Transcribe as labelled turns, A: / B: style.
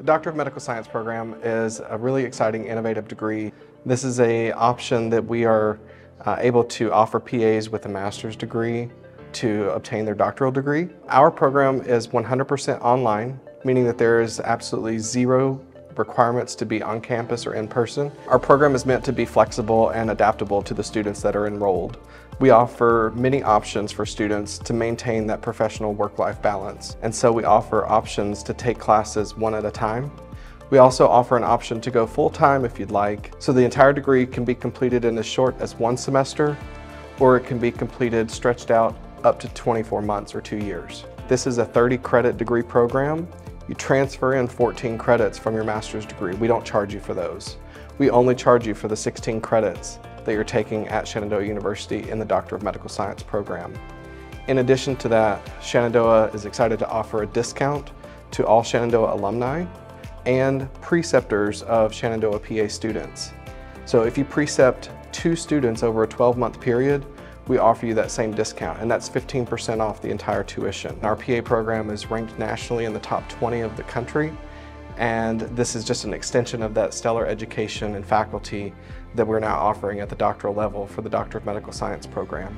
A: The Doctor of Medical Science program is a really exciting, innovative degree. This is a option that we are uh, able to offer PAs with a master's degree to obtain their doctoral degree. Our program is 100% online, meaning that there is absolutely zero requirements to be on campus or in person. Our program is meant to be flexible and adaptable to the students that are enrolled. We offer many options for students to maintain that professional work-life balance. And so we offer options to take classes one at a time. We also offer an option to go full-time if you'd like. So the entire degree can be completed in as short as one semester, or it can be completed stretched out up to 24 months or two years. This is a 30 credit degree program you transfer in 14 credits from your master's degree. We don't charge you for those. We only charge you for the 16 credits that you're taking at Shenandoah University in the Doctor of Medical Science program. In addition to that, Shenandoah is excited to offer a discount to all Shenandoah alumni and preceptors of Shenandoah PA students. So if you precept two students over a 12-month period, we offer you that same discount, and that's 15% off the entire tuition. Our PA program is ranked nationally in the top 20 of the country, and this is just an extension of that stellar education and faculty that we're now offering at the doctoral level for the Doctor of Medical Science program.